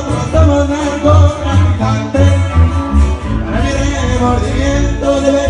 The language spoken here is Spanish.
nosotros somos narcotraficantes. Para mi remordimiento debe